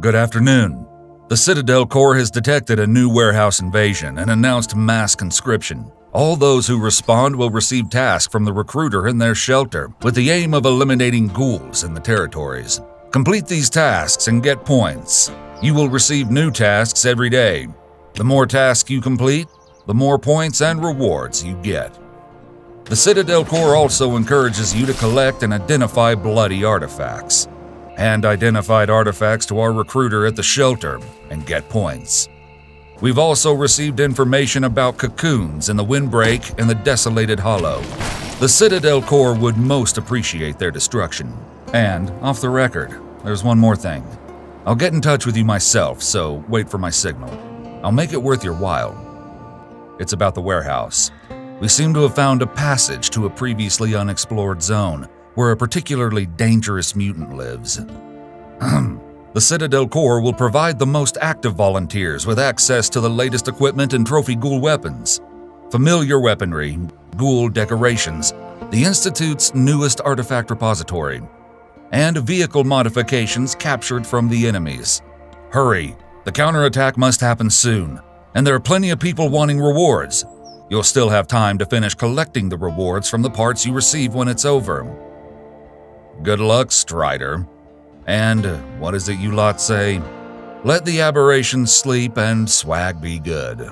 Good afternoon. The Citadel Corps has detected a new warehouse invasion and announced mass conscription. All those who respond will receive tasks from the recruiter in their shelter, with the aim of eliminating ghouls in the territories. Complete these tasks and get points. You will receive new tasks every day. The more tasks you complete, the more points and rewards you get. The Citadel Corps also encourages you to collect and identify bloody artifacts. Hand identified artifacts to our recruiter at the shelter and get points. We've also received information about cocoons in the windbreak and the desolated hollow. The Citadel Corps would most appreciate their destruction. And, off the record, there's one more thing. I'll get in touch with you myself, so wait for my signal. I'll make it worth your while. It's about the warehouse. We seem to have found a passage to a previously unexplored zone where a particularly dangerous mutant lives. the Citadel Corps will provide the most active volunteers with access to the latest equipment and trophy ghoul weapons, familiar weaponry, ghoul decorations, the Institute's newest artifact repository, and vehicle modifications captured from the enemies. Hurry, the counterattack must happen soon, and there are plenty of people wanting rewards. You'll still have time to finish collecting the rewards from the parts you receive when it's over. Good luck, Strider. And uh, what is it you lot say? Let the aberrations sleep and swag be good.